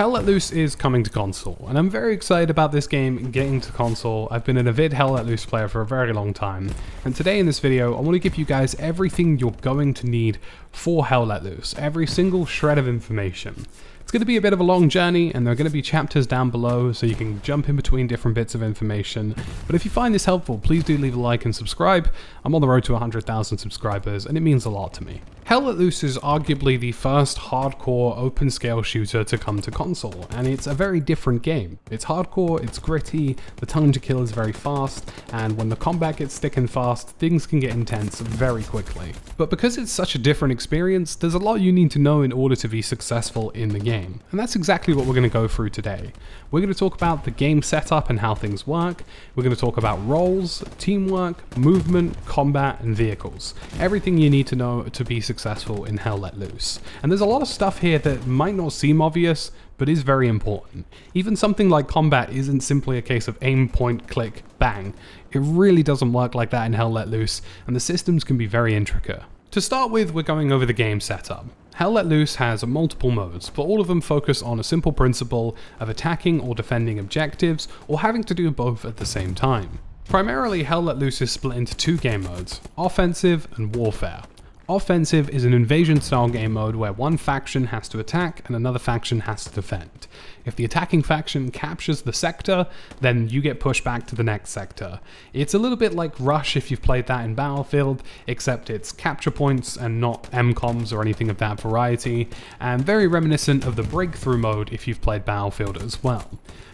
Hell Let Loose is coming to console, and I'm very excited about this game getting to console. I've been an avid Hell Let Loose player for a very long time, and today in this video I want to give you guys everything you're going to need for Hell Let Loose, every single shred of information. It's going to be a bit of a long journey and there are going to be chapters down below so you can jump in between different bits of information. But if you find this helpful, please do leave a like and subscribe. I'm on the road to 100,000 subscribers and it means a lot to me. Hell Let Loose is arguably the first hardcore open scale shooter to come to console, and it's a very different game. It's hardcore, it's gritty, the time to kill is very fast, and when the combat gets thick and fast, things can get intense very quickly. But because it's such a different experience, there's a lot you need to know in order to be successful in the game, and that's exactly what we're going to go through today. We're going to talk about the game setup and how things work, we're going to talk about roles, teamwork, movement, combat, and vehicles. Everything you need to know to be successful successful in Hell Let Loose. And there's a lot of stuff here that might not seem obvious, but is very important. Even something like combat isn't simply a case of aim, point, click, bang. It really doesn't work like that in Hell Let Loose, and the systems can be very intricate. To start with, we're going over the game setup. Hell Let Loose has multiple modes, but all of them focus on a simple principle of attacking or defending objectives, or having to do both at the same time. Primarily, Hell Let Loose is split into two game modes, offensive and warfare. Offensive is an invasion style game mode where one faction has to attack and another faction has to defend. If the attacking faction captures the sector, then you get pushed back to the next sector. It's a little bit like Rush if you've played that in Battlefield, except it's capture points and not MCOMs or anything of that variety, and very reminiscent of the breakthrough mode if you've played Battlefield as well.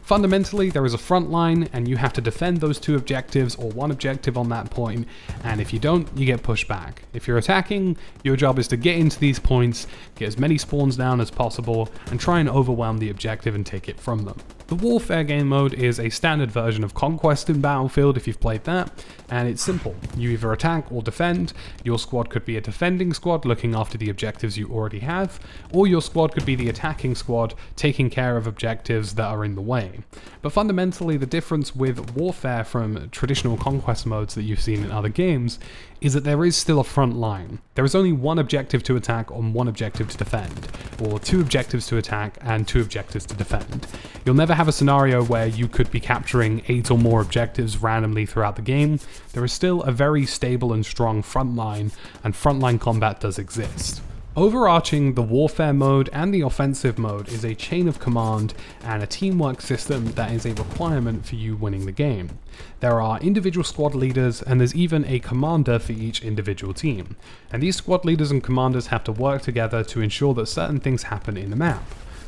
Fundamentally, there is a front line, and you have to defend those two objectives or one objective on that point, and if you don't, you get pushed back. If you're attacking, your job is to get into these points, get as many spawns down as possible, and try and overwhelm the objective and take it from them. The Warfare game mode is a standard version of Conquest in Battlefield if you've played that, and it's simple. You either attack or defend, your squad could be a defending squad looking after the objectives you already have, or your squad could be the attacking squad taking care of objectives that are in the way. But fundamentally the difference with Warfare from traditional Conquest modes that you've seen in other games is that there is still a front line. There is only one objective to attack and one objective to defend, or two objectives to attack and two objectives to defend. You'll never have a scenario where you could be capturing eight or more objectives randomly throughout the game. There is still a very stable and strong front line, and frontline combat does exist. Overarching the warfare mode and the offensive mode is a chain of command and a teamwork system that is a requirement for you winning the game. There are individual squad leaders and there's even a commander for each individual team. And these squad leaders and commanders have to work together to ensure that certain things happen in the map.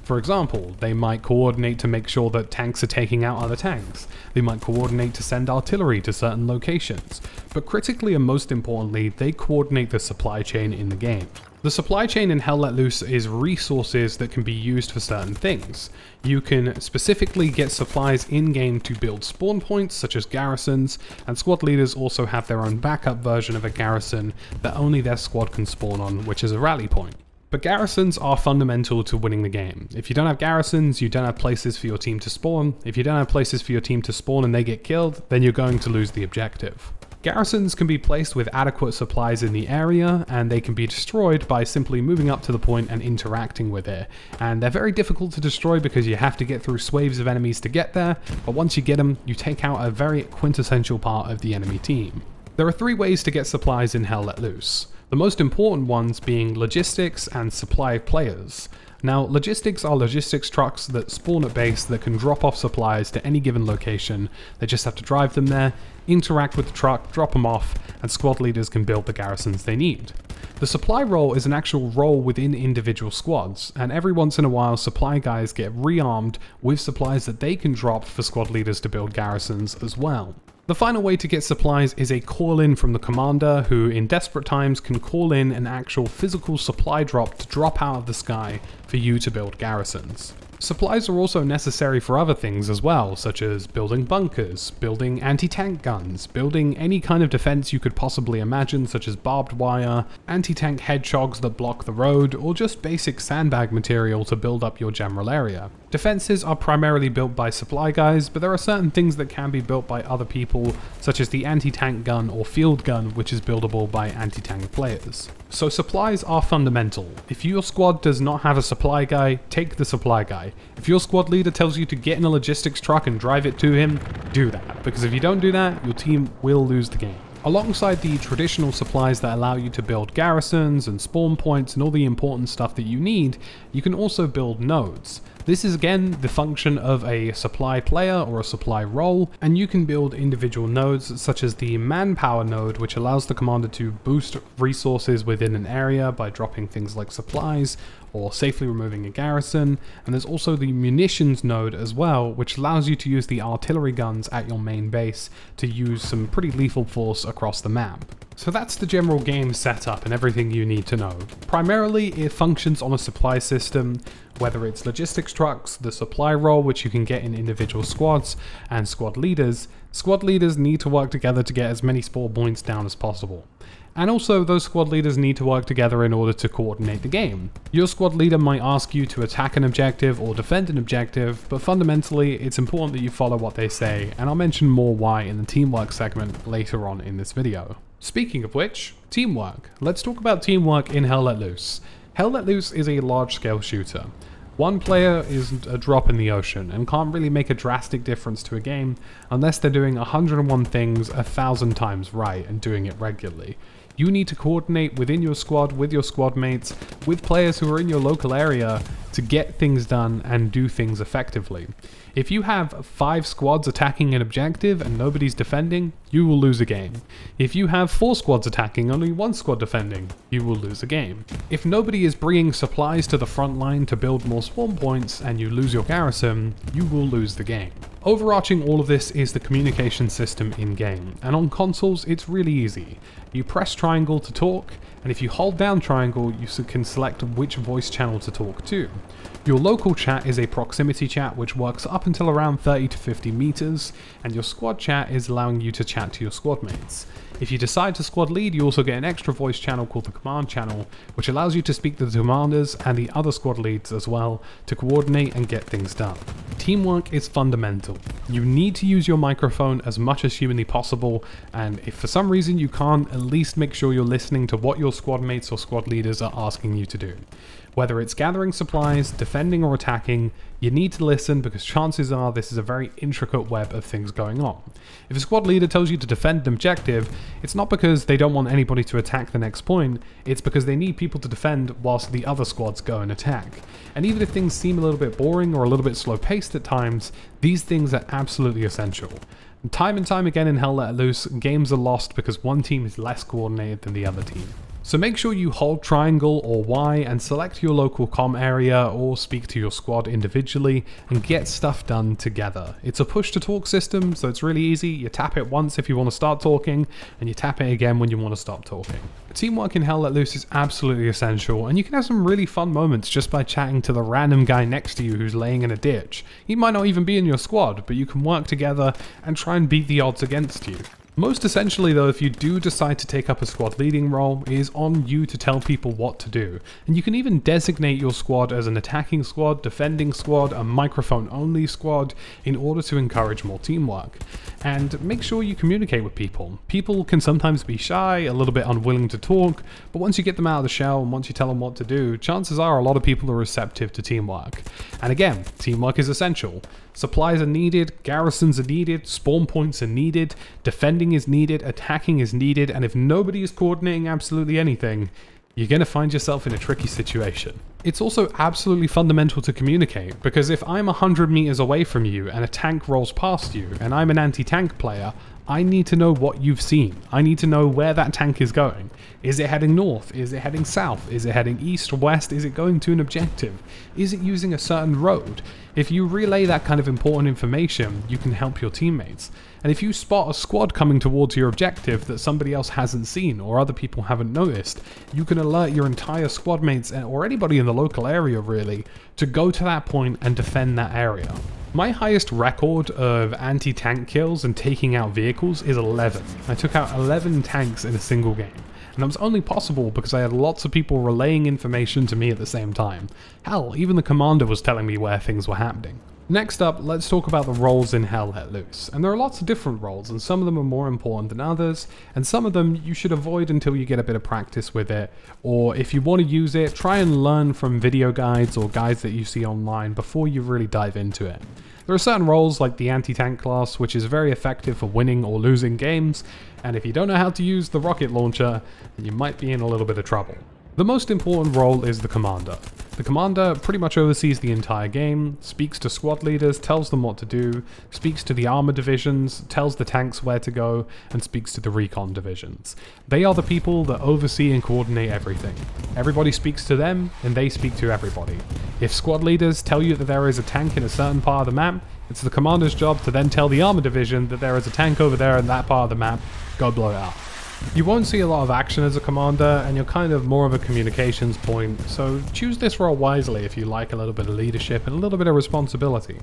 For example, they might coordinate to make sure that tanks are taking out other tanks. They might coordinate to send artillery to certain locations. But critically and most importantly, they coordinate the supply chain in the game. The supply chain in Hell Let Loose is resources that can be used for certain things. You can specifically get supplies in-game to build spawn points, such as garrisons, and squad leaders also have their own backup version of a garrison that only their squad can spawn on, which is a rally point. But garrisons are fundamental to winning the game. If you don't have garrisons, you don't have places for your team to spawn. If you don't have places for your team to spawn and they get killed, then you're going to lose the objective. Garrisons can be placed with adequate supplies in the area, and they can be destroyed by simply moving up to the point and interacting with it. And they're very difficult to destroy because you have to get through swaves of enemies to get there, but once you get them, you take out a very quintessential part of the enemy team. There are three ways to get supplies in Hell Let Loose the most important ones being logistics and supply players. Now, logistics are logistics trucks that spawn at base that can drop off supplies to any given location. They just have to drive them there, interact with the truck, drop them off, and squad leaders can build the garrisons they need. The supply role is an actual role within individual squads, and every once in a while supply guys get rearmed with supplies that they can drop for squad leaders to build garrisons as well. The final way to get supplies is a call in from the commander who in desperate times can call in an actual physical supply drop to drop out of the sky for you to build garrisons. Supplies are also necessary for other things as well, such as building bunkers, building anti-tank guns, building any kind of defense you could possibly imagine, such as barbed wire, anti-tank hedgehogs that block the road, or just basic sandbag material to build up your general area. Defenses are primarily built by supply guys, but there are certain things that can be built by other people, such as the anti-tank gun or field gun, which is buildable by anti-tank players. So supplies are fundamental. If your squad does not have a supply guy, take the supply guy. If your squad leader tells you to get in a logistics truck and drive it to him, do that. Because if you don't do that, your team will lose the game. Alongside the traditional supplies that allow you to build garrisons and spawn points and all the important stuff that you need, you can also build nodes. This is again the function of a supply player or a supply role, and you can build individual nodes such as the manpower node which allows the commander to boost resources within an area by dropping things like supplies or safely removing a garrison, and there's also the munitions node as well, which allows you to use the artillery guns at your main base to use some pretty lethal force across the map. So that's the general game setup and everything you need to know. Primarily, it functions on a supply system, whether it's logistics trucks, the supply role which you can get in individual squads, and squad leaders. Squad leaders need to work together to get as many spawn points down as possible. And also, those squad leaders need to work together in order to coordinate the game. Your squad leader might ask you to attack an objective or defend an objective, but fundamentally, it's important that you follow what they say, and I'll mention more why in the teamwork segment later on in this video. Speaking of which, teamwork. Let's talk about teamwork in Hell Let Loose. Hell Let Loose is a large-scale shooter. One player is a drop in the ocean and can't really make a drastic difference to a game unless they're doing 101 things a thousand times right and doing it regularly. You need to coordinate within your squad, with your squad mates, with players who are in your local area to get things done and do things effectively. If you have five squads attacking an objective and nobody's defending, you will lose a game. If you have four squads attacking, only one squad defending, you will lose a game. If nobody is bringing supplies to the front line to build more spawn points and you lose your garrison, you will lose the game. Overarching all of this is the communication system in-game, and on consoles it's really easy. You press triangle to talk, and if you hold down triangle you can select which voice channel to talk to. Your local chat is a proximity chat which works up until around 30 to 50 meters, and your squad chat is allowing you to chat to your squad mates. If you decide to squad lead, you also get an extra voice channel called the command channel, which allows you to speak to the commanders and the other squad leads as well to coordinate and get things done. Teamwork is fundamental. You need to use your microphone as much as humanly possible, and if for some reason you can't, at least make sure you're listening to what your squad mates or squad leaders are asking you to do. Whether it's gathering supplies, defending or attacking, you need to listen because chances are this is a very intricate web of things going on. If a squad leader tells you to defend an objective, it's not because they don't want anybody to attack the next point, it's because they need people to defend whilst the other squads go and attack. And even if things seem a little bit boring or a little bit slow paced at times, these things are absolutely essential. Time and time again in Hell Let Loose, games are lost because one team is less coordinated than the other team. So make sure you hold triangle or Y and select your local com area or speak to your squad individually and get stuff done together. It's a push to talk system, so it's really easy. You tap it once if you want to start talking and you tap it again when you want to stop talking. Teamwork in Hell Let Loose is absolutely essential and you can have some really fun moments just by chatting to the random guy next to you who's laying in a ditch. He might not even be in your squad, but you can work together and try and beat the odds against you. Most essentially though, if you do decide to take up a squad leading role, it is on you to tell people what to do. And you can even designate your squad as an attacking squad, defending squad, a microphone only squad, in order to encourage more teamwork. And make sure you communicate with people. People can sometimes be shy, a little bit unwilling to talk, but once you get them out of the shell and once you tell them what to do, chances are a lot of people are receptive to teamwork. And again, teamwork is essential. Supplies are needed, garrisons are needed, spawn points are needed, defending is needed, attacking is needed, and if nobody is coordinating absolutely anything, you're going to find yourself in a tricky situation. It's also absolutely fundamental to communicate, because if I'm 100 meters away from you and a tank rolls past you, and I'm an anti-tank player, I need to know what you've seen. I need to know where that tank is going. Is it heading north? Is it heading south? Is it heading east or west? Is it going to an objective? Is it using a certain road? If you relay that kind of important information, you can help your teammates. And if you spot a squad coming towards your objective that somebody else hasn't seen or other people haven't noticed, you can alert your entire squad mates or anybody in the local area really to go to that point and defend that area. My highest record of anti-tank kills and taking out vehicles is 11. I took out 11 tanks in a single game. And that was only possible because I had lots of people relaying information to me at the same time. Hell, even the commander was telling me where things were happening. Next up, let's talk about the roles in Hell Let Loose. And there are lots of different roles, and some of them are more important than others, and some of them you should avoid until you get a bit of practice with it. Or if you want to use it, try and learn from video guides or guides that you see online before you really dive into it. There are certain roles like the anti-tank class, which is very effective for winning or losing games, and if you don't know how to use the rocket launcher, then you might be in a little bit of trouble. The most important role is the commander. The commander pretty much oversees the entire game, speaks to squad leaders, tells them what to do, speaks to the armor divisions, tells the tanks where to go, and speaks to the recon divisions. They are the people that oversee and coordinate everything. Everybody speaks to them, and they speak to everybody. If squad leaders tell you that there is a tank in a certain part of the map, it's the commander's job to then tell the armor division that there is a tank over there in that part of the map, go blow it up. You won't see a lot of action as a commander, and you're kind of more of a communications point, so choose this role wisely if you like a little bit of leadership and a little bit of responsibility.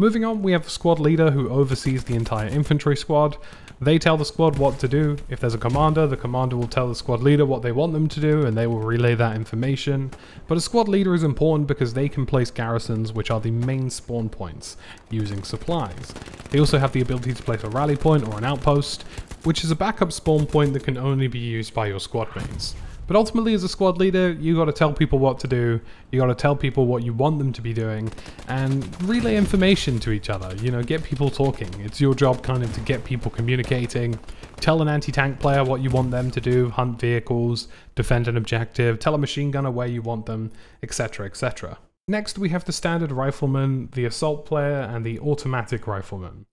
Moving on, we have the squad leader who oversees the entire infantry squad. They tell the squad what to do. If there's a commander, the commander will tell the squad leader what they want them to do and they will relay that information. But a squad leader is important because they can place garrisons which are the main spawn points using supplies. They also have the ability to place a rally point or an outpost, which is a backup spawn point that can only be used by your squad mates. But ultimately, as a squad leader, you got to tell people what to do. You got to tell people what you want them to be doing, and relay information to each other. You know, get people talking. It's your job, kind of, to get people communicating. Tell an anti-tank player what you want them to do. Hunt vehicles, defend an objective. Tell a machine gunner where you want them, etc., etc. Next, we have the standard rifleman, the assault player, and the automatic rifleman.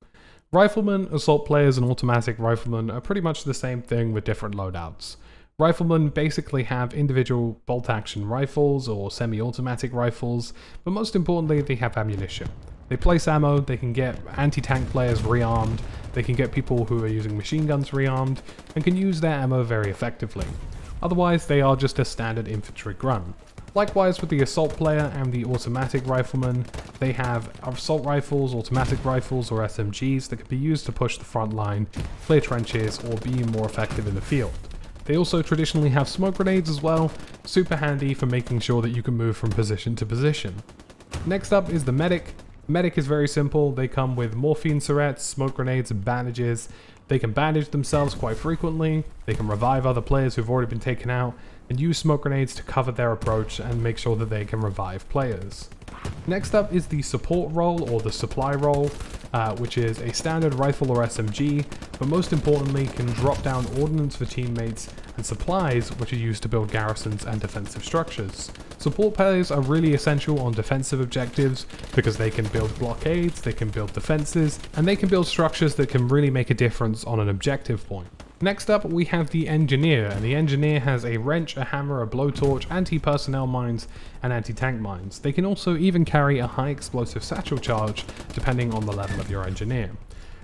Rifleman, assault players, and automatic riflemen are pretty much the same thing with different loadouts. Riflemen basically have individual bolt-action rifles or semi-automatic rifles, but most importantly they have ammunition. They place ammo, they can get anti-tank players rearmed, they can get people who are using machine guns rearmed, and can use their ammo very effectively. Otherwise they are just a standard infantry grunt. Likewise with the assault player and the automatic rifleman, they have assault rifles, automatic rifles or SMGs that can be used to push the front line, clear trenches or be more effective in the field. They also traditionally have smoke grenades as well, super handy for making sure that you can move from position to position. Next up is the medic. Medic is very simple, they come with morphine syrettes, smoke grenades and bandages. They can bandage themselves quite frequently, they can revive other players who've already been taken out, and use smoke grenades to cover their approach and make sure that they can revive players. Next up is the support role or the supply role, uh, which is a standard rifle or SMG, but most importantly can drop down ordnance for teammates and supplies which are used to build garrisons and defensive structures. Support players are really essential on defensive objectives because they can build blockades, they can build defenses, and they can build structures that can really make a difference on an objective point. Next up, we have the Engineer, and the Engineer has a wrench, a hammer, a blowtorch, anti-personnel mines, and anti-tank mines. They can also even carry a high explosive satchel charge, depending on the level of your Engineer.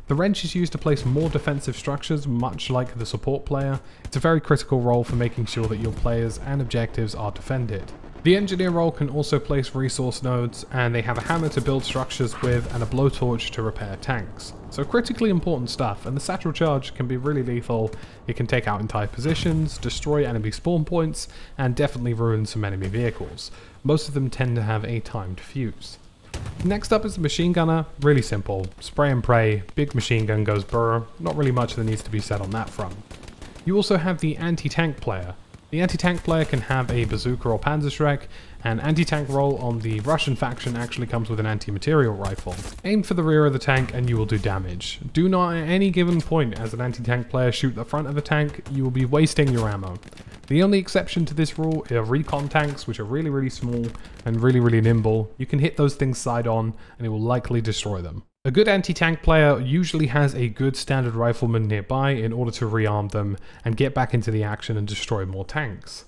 The wrench is used to place more defensive structures, much like the support player. It's a very critical role for making sure that your players and objectives are defended. The engineer role can also place resource nodes, and they have a hammer to build structures with and a blowtorch to repair tanks. So critically important stuff, and the satchel charge can be really lethal. It can take out entire positions, destroy enemy spawn points, and definitely ruin some enemy vehicles. Most of them tend to have a timed fuse. Next up is the machine gunner, really simple. Spray and pray, big machine gun goes burr, not really much that needs to be said on that front. You also have the anti-tank player, the anti-tank player can have a bazooka or Panzer Panzerschreck, and anti-tank role on the Russian faction actually comes with an anti-material rifle. Aim for the rear of the tank and you will do damage. Do not at any given point as an anti-tank player shoot the front of the tank, you will be wasting your ammo. The only exception to this rule are recon tanks, which are really, really small and really, really nimble. You can hit those things side on and it will likely destroy them. A good anti-tank player usually has a good standard rifleman nearby in order to rearm them and get back into the action and destroy more tanks.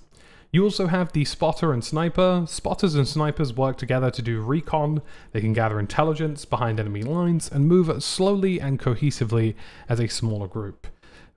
You also have the spotter and sniper. Spotters and snipers work together to do recon, they can gather intelligence behind enemy lines and move slowly and cohesively as a smaller group.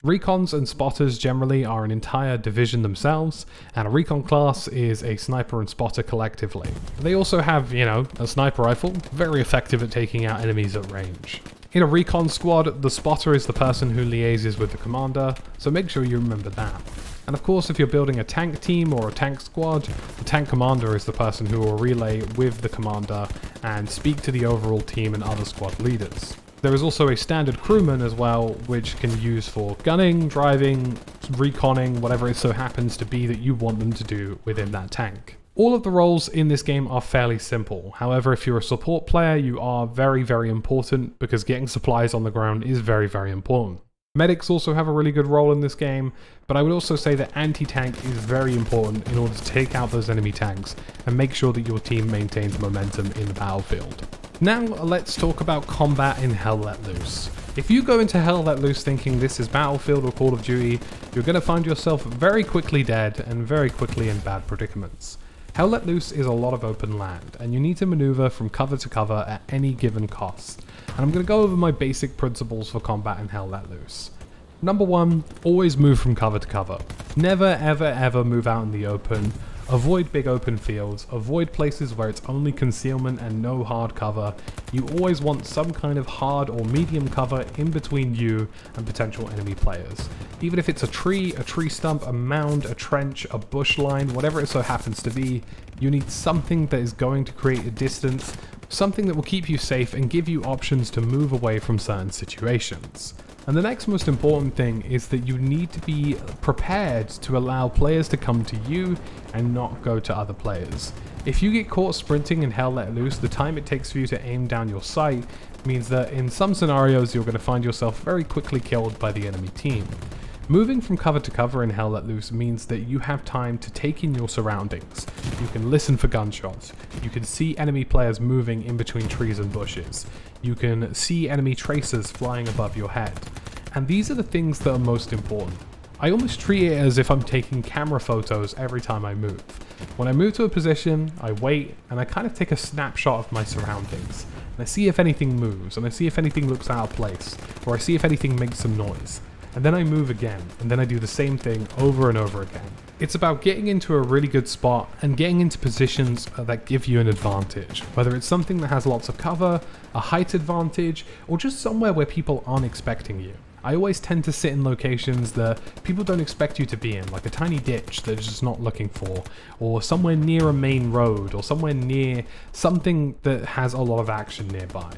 Recons and spotters generally are an entire division themselves, and a recon class is a sniper and spotter collectively. They also have, you know, a sniper rifle, very effective at taking out enemies at range. In a recon squad, the spotter is the person who liaises with the commander, so make sure you remember that. And of course, if you're building a tank team or a tank squad, the tank commander is the person who will relay with the commander and speak to the overall team and other squad leaders. There is also a standard crewman as well, which can use for gunning, driving, reconning, whatever it so happens to be that you want them to do within that tank. All of the roles in this game are fairly simple. However, if you're a support player, you are very, very important because getting supplies on the ground is very, very important. Medics also have a really good role in this game, but I would also say that anti-tank is very important in order to take out those enemy tanks and make sure that your team maintains momentum in the battlefield. Now let's talk about combat in Hell Let Loose. If you go into Hell Let Loose thinking this is Battlefield or Call of Duty, you're going to find yourself very quickly dead and very quickly in bad predicaments. Hell Let Loose is a lot of open land, and you need to maneuver from cover to cover at any given cost. And I'm going to go over my basic principles for combat in Hell Let Loose. Number one, always move from cover to cover. Never ever ever move out in the open Avoid big open fields, avoid places where it's only concealment and no hard cover. You always want some kind of hard or medium cover in between you and potential enemy players. Even if it's a tree, a tree stump, a mound, a trench, a bush line, whatever it so happens to be, you need something that is going to create a distance, something that will keep you safe and give you options to move away from certain situations. And the next most important thing is that you need to be prepared to allow players to come to you and not go to other players. If you get caught sprinting and Hell Let Loose, the time it takes for you to aim down your sight means that in some scenarios you're going to find yourself very quickly killed by the enemy team. Moving from cover to cover in Hell Let Loose means that you have time to take in your surroundings. You can listen for gunshots. You can see enemy players moving in between trees and bushes. You can see enemy tracers flying above your head. And these are the things that are most important. I almost treat it as if I'm taking camera photos every time I move. When I move to a position, I wait, and I kind of take a snapshot of my surroundings. And I see if anything moves, and I see if anything looks out of place, or I see if anything makes some noise. And then I move again, and then I do the same thing over and over again. It's about getting into a really good spot and getting into positions uh, that give you an advantage, whether it's something that has lots of cover, a height advantage, or just somewhere where people aren't expecting you. I always tend to sit in locations that people don't expect you to be in, like a tiny ditch that is just not looking for, or somewhere near a main road, or somewhere near something that has a lot of action nearby.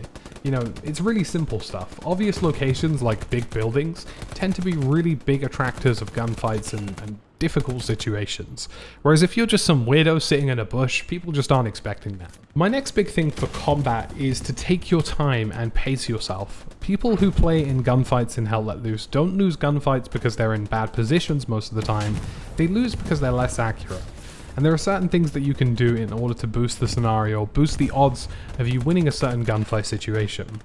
You know, it's really simple stuff. Obvious locations like big buildings tend to be really big attractors of gunfights and, and difficult situations. Whereas if you're just some weirdo sitting in a bush, people just aren't expecting that. My next big thing for combat is to take your time and pace yourself. People who play in gunfights in Hell Let Loose don't lose gunfights because they're in bad positions most of the time, they lose because they're less accurate. And there are certain things that you can do in order to boost the scenario, boost the odds of you winning a certain gunfight situation.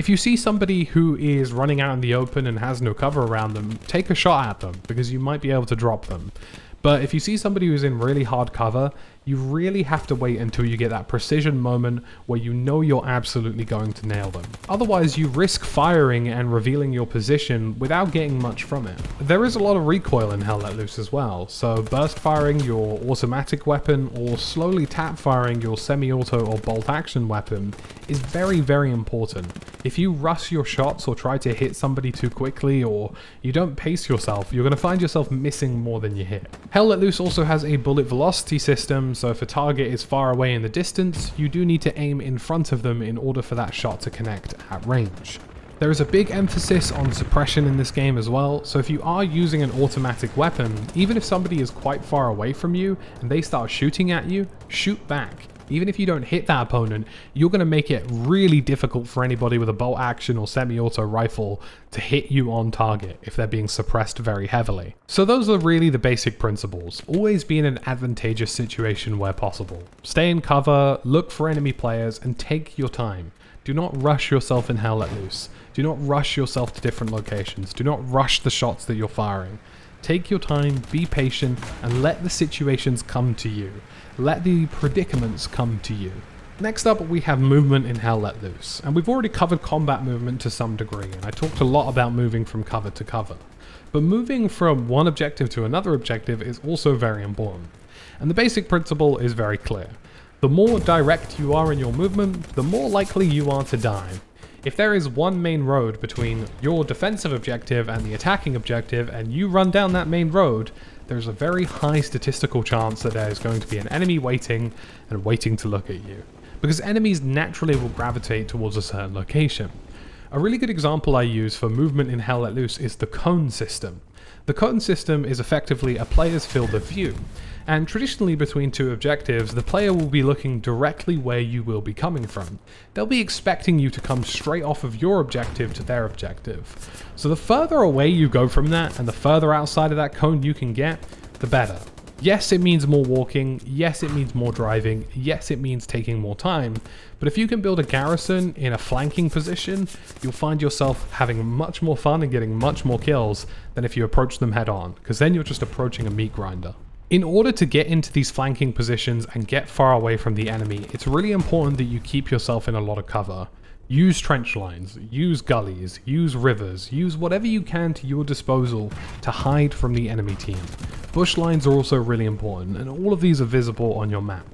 If you see somebody who is running out in the open and has no cover around them, take a shot at them because you might be able to drop them. But if you see somebody who's in really hard cover, you really have to wait until you get that precision moment where you know you're absolutely going to nail them. Otherwise, you risk firing and revealing your position without getting much from it. There is a lot of recoil in Hell Let Loose as well, so burst firing your automatic weapon or slowly tap firing your semi-auto or bolt action weapon is very, very important. If you rush your shots or try to hit somebody too quickly or you don't pace yourself, you're going to find yourself missing more than you hit. Hell Let Loose also has a bullet velocity system, so if a target is far away in the distance, you do need to aim in front of them in order for that shot to connect at range. There is a big emphasis on suppression in this game as well, so if you are using an automatic weapon, even if somebody is quite far away from you and they start shooting at you, shoot back. Even if you don't hit that opponent, you're going to make it really difficult for anybody with a bolt action or semi-auto rifle to hit you on target if they're being suppressed very heavily. So those are really the basic principles. Always be in an advantageous situation where possible. Stay in cover, look for enemy players, and take your time. Do not rush yourself in Hell Let Loose. Do not rush yourself to different locations. Do not rush the shots that you're firing. Take your time, be patient, and let the situations come to you. Let the predicaments come to you. Next up, we have movement in Hell Let Loose, and we've already covered combat movement to some degree, and I talked a lot about moving from cover to cover. But moving from one objective to another objective is also very important. And the basic principle is very clear. The more direct you are in your movement, the more likely you are to die. If there is one main road between your defensive objective and the attacking objective, and you run down that main road, there's a very high statistical chance that there's going to be an enemy waiting and waiting to look at you. Because enemies naturally will gravitate towards a certain location. A really good example I use for movement in Hell Let Loose is the cone system. The cone system is effectively a player's field of view, and traditionally between two objectives, the player will be looking directly where you will be coming from. They'll be expecting you to come straight off of your objective to their objective. So the further away you go from that, and the further outside of that cone you can get, the better. Yes, it means more walking. Yes, it means more driving. Yes, it means taking more time. But if you can build a garrison in a flanking position, you'll find yourself having much more fun and getting much more kills than if you approach them head on, because then you're just approaching a meat grinder. In order to get into these flanking positions and get far away from the enemy, it's really important that you keep yourself in a lot of cover. Use trench lines, use gullies, use rivers, use whatever you can to your disposal to hide from the enemy team. Bush lines are also really important, and all of these are visible on your map.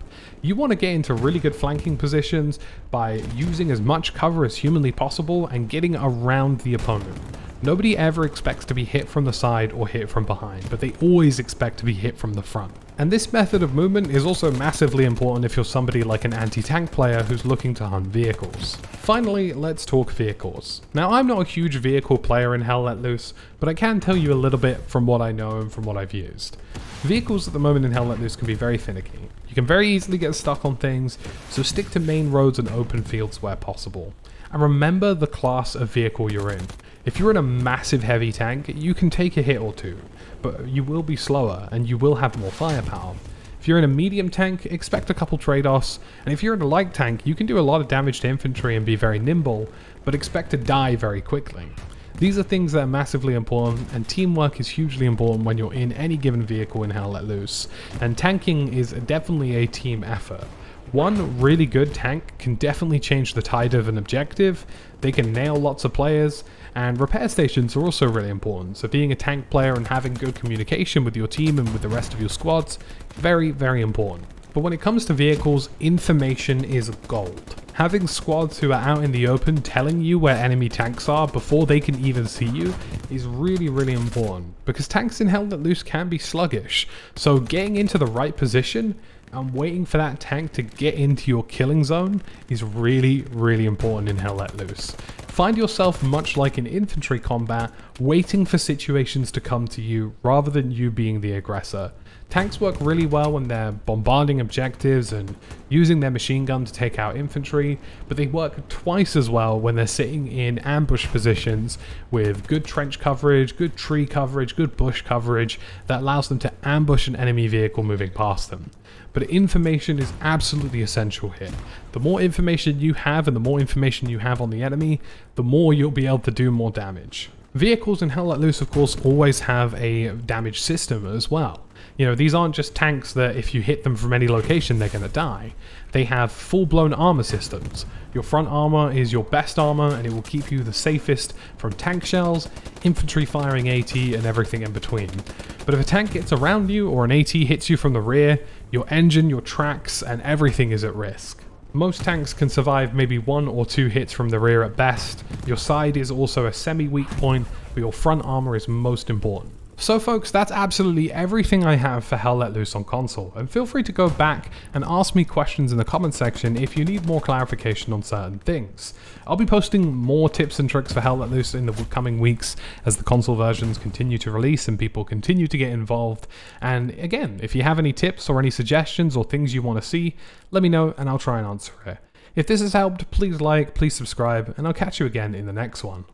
You want to get into really good flanking positions by using as much cover as humanly possible and getting around the opponent. Nobody ever expects to be hit from the side or hit from behind, but they always expect to be hit from the front. And this method of movement is also massively important if you're somebody like an anti-tank player who's looking to hunt vehicles. Finally, let's talk vehicles. Now I'm not a huge vehicle player in Hell Let Loose, but I can tell you a little bit from what I know and from what I've used. Vehicles at the moment in Hell Let Loose can be very finicky. You can very easily get stuck on things, so stick to main roads and open fields where possible. And remember the class of vehicle you're in. If you're in a massive heavy tank, you can take a hit or two, but you will be slower and you will have more firepower. If you're in a medium tank, expect a couple trade-offs, and if you're in a light tank, you can do a lot of damage to infantry and be very nimble, but expect to die very quickly. These are things that are massively important, and teamwork is hugely important when you're in any given vehicle in Hell Let Loose, and tanking is definitely a team effort. One really good tank can definitely change the tide of an objective, they can nail lots of players, and repair stations are also really important. So being a tank player and having good communication with your team and with the rest of your squads, very, very important. But when it comes to vehicles, information is gold. Having squads who are out in the open telling you where enemy tanks are before they can even see you is really, really important. Because tanks in Hell Let Loose can be sluggish, so getting into the right position and waiting for that tank to get into your killing zone is really, really important in Hell Let Loose. Find yourself much like in infantry combat, waiting for situations to come to you rather than you being the aggressor. Tanks work really well when they're bombarding objectives and using their machine gun to take out infantry, but they work twice as well when they're sitting in ambush positions with good trench coverage, good tree coverage, good bush coverage that allows them to ambush an enemy vehicle moving past them. But information is absolutely essential here. The more information you have and the more information you have on the enemy, the more you'll be able to do more damage. Vehicles in Hell Let Loose, of course, always have a damage system as well. You know, these aren't just tanks that if you hit them from any location, they're going to die. They have full-blown armor systems. Your front armor is your best armor, and it will keep you the safest from tank shells, infantry firing AT, and everything in between. But if a tank gets around you, or an AT hits you from the rear, your engine, your tracks, and everything is at risk. Most tanks can survive maybe one or two hits from the rear at best. Your side is also a semi-weak point, but your front armor is most important. So folks, that's absolutely everything I have for Hell Let Loose on console, and feel free to go back and ask me questions in the comment section if you need more clarification on certain things. I'll be posting more tips and tricks for Hell Let Loose in the coming weeks as the console versions continue to release and people continue to get involved, and again, if you have any tips or any suggestions or things you want to see, let me know and I'll try and answer it. If this has helped, please like, please subscribe, and I'll catch you again in the next one.